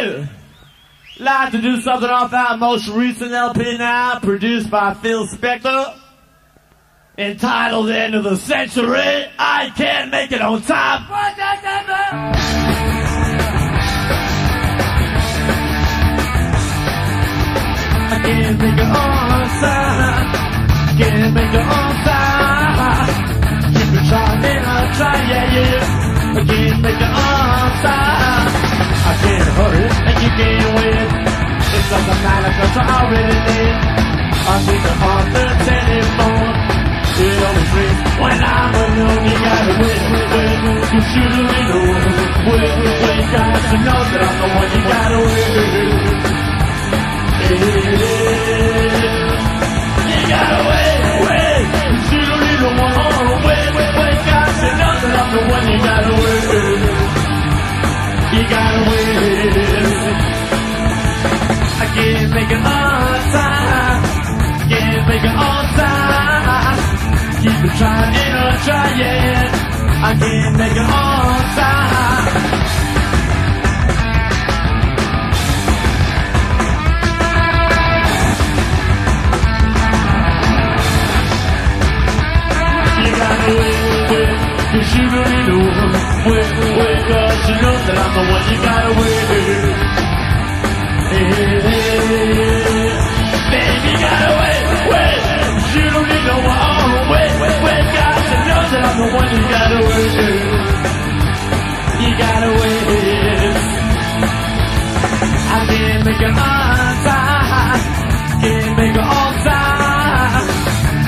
Hey! Like to do something off our most recent LP now, produced by Phil Spector. Entitled The End of the Century, I Can't Make It On Time. I can't make it on time. Can't make it on time. Keep trying and I try, yeah, yeah. I can't make it doesn't matter cause I already did. I think I'm on the telephone. It always rings when I'm alone. You gotta wait, wait, wait. You should have known. Wait, wait, wait. Got to know that I'm the one you gotta wait. You Trying and I'm trying. I can't make it on time. Cause you really know. Wait, wait, cause you know that I'm the one you gotta wait. Hey, make it on time. Can't make it on time.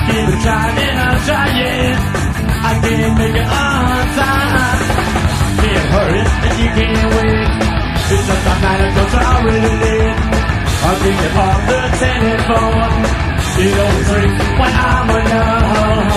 Keep trying and trying. I can't make it on time. Can't hurry and you can't wait. It's just a matter I already did. I'm thinking off the telephone. It rings when I'm alone.